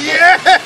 Yeah!